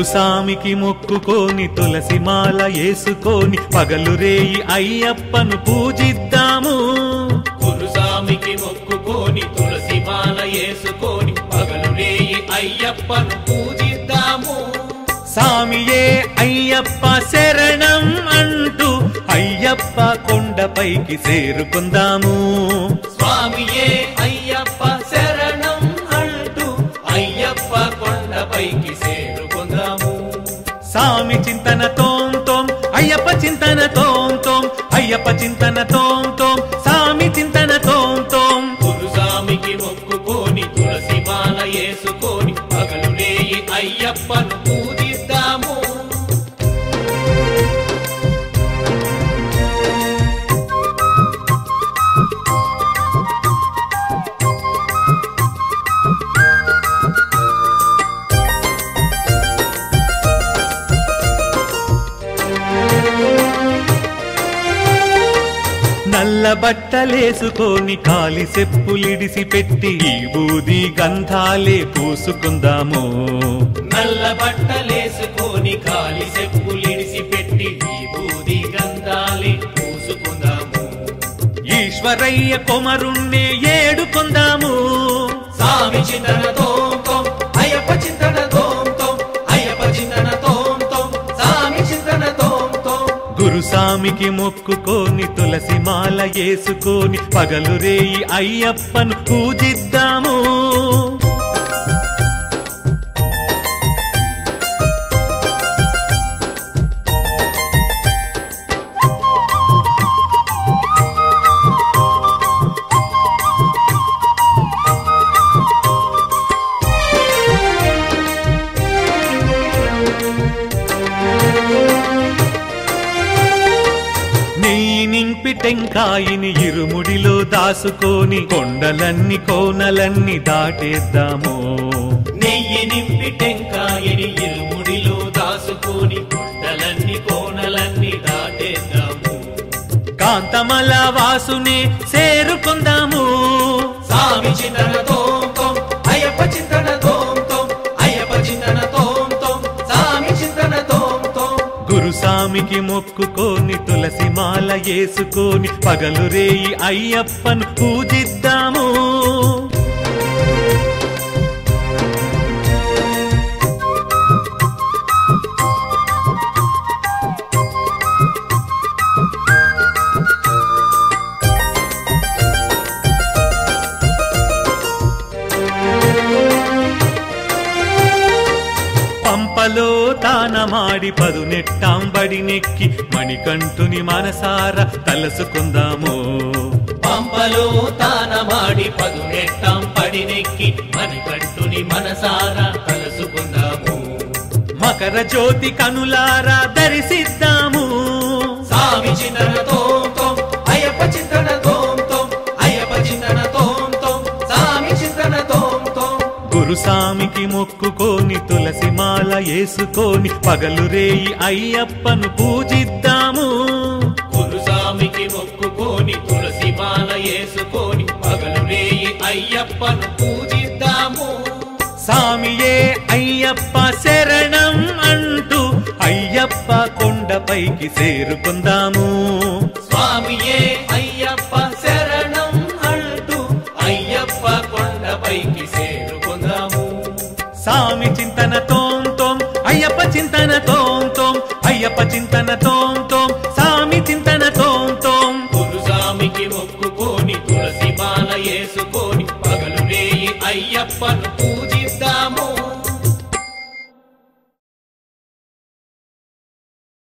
గురుసామికి మొక్కుకొని తులసి మాల వేసుకొని పగలు రేయి అయ్యప్పను పూజిద్దాము. గురుస్వామికి మొక్కుకొని తులసి మాల వేసుకొని పగలు రేయి అయ్యప్పను పూజిద్దాము. సామియే అయ్యప్ప శరణం అంటూ అయ్యప్ప కొండపైకి చేరుకుందాము. స్వామియే అయ్యప్ప శరణం సామి చింతన తోం తోం అయ్యప్ప చింతన తోం తోం అయ్యప్ప చింతన తోం తోం సామి చింతన తోం తోం. గురుస్వామికి మొక్కుకొని తులసి మాల వేసుకొని పగలు రేయి అయ్యప్పను నల్ల బట్టలేసుకొని కాలి చెప్పులిడిసి పెట్టి ఈ బూది గంధాలే పూసుకుందాము. నల్ల బట్టలేసుకొని కాలి చెప్పులిడిసి పెట్టి ఈ బూది గంధాలి పూసుకుందాము. ఈశ్వరయ్య కొమరుణ్ణే ఏడుకుందాము. చింతన స్వామికి మొక్కుకొని తులసి మాల వేసుకొని పగలు రేయి అయ్యప్పను పూజిద్దాము. నెయ్యి టెంకాయిని ఇరుముడిలో దాసుకొని కొండలన్ని కోనలన్ని దాటేద్దాము. నెయ్యి నింపి టెంకాయని ఇరుముడిలో దాసుకొని కొండలన్నీ కోనలన్నీ దాటేద్దాము. కాంతమల వాసునే చేరుకుందాము. స్వామి చింతన గురుసామికి మొక్కుకొని తులసి మాల వేసుకొని పగలు రేయి అయ్యప్పను పూజిద్దాము. తానమాడి పదునెట్టాంబడి నెక్కి మణికంఠుని మనసార తలసుకుందాము. పంపలో తానమాడి పదునెట్టాం పడినెక్కి మణికంఠుని మనసారా కలుసుకుందాము మకర జ్యోతి కనులారా దర్శిద్దాము స్వామి చింతన గురుసామికి మొక్కుకొని తులసి మాల వేసుకొని పగలు రేయి అయ్యప్పను పూజిద్దాము. గురుస్వామికి మొక్కుకొని తులసి మాల వేసుకొని పగలు రేయి అయ్యప్పను పూజిద్దాము. సామియే అయ్యప్ప శరణం అంటూ అయ్యప్ప కొండపైకి చేరుకుందాము. చింతన తోం తోం అయ్యప్ప చింతన తోం తోం సామి చింతన తోం తోం గురుసామికి మొక్కుకోని తులసి బాల వేసుకోని పగలు రేయి అయ్యప్పను